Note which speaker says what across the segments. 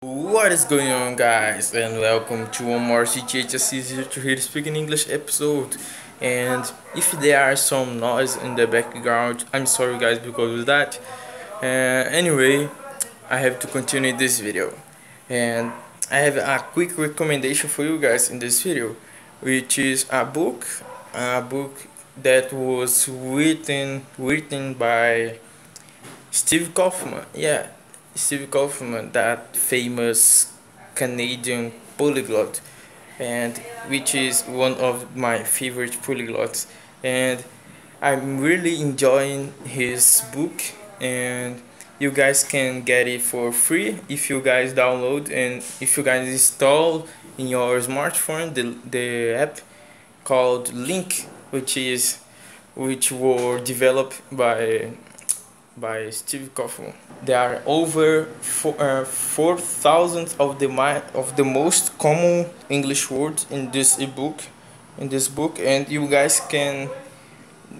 Speaker 1: What is going on guys? And welcome to one more to Hear Speaking English episode. And if there are some noise in the background I'm sorry guys because of that. Uh, anyway I have to continue this video. And I have a quick recommendation for you guys in this video which is a book a book that was written written by Steve Kaufmann. Yeah Steve Kaufmann, that famous Canadian polyglot, and which is one of my favorite polyglots, and I'm really enjoying his book, and you guys can get it for free if you guys download and if you guys install in your smartphone the, the app called LingQ, which is which were developed by by Steve Kaufmann. There are over four, uh, 4,000 of the of the most common English words in this ebook, in this book, and you guys can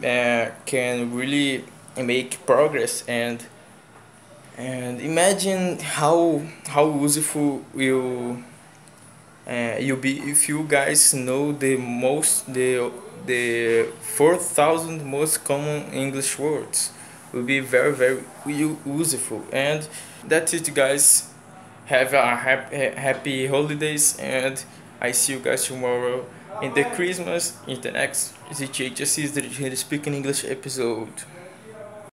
Speaker 1: uh, can really make progress and and imagine how how useful uh, you be if you guys know the most the the 4000 most common english words will be very very useful. And that's it guys have a happy, holidays and i see you guys tomorrow in the christmas in the next is the speaking english episode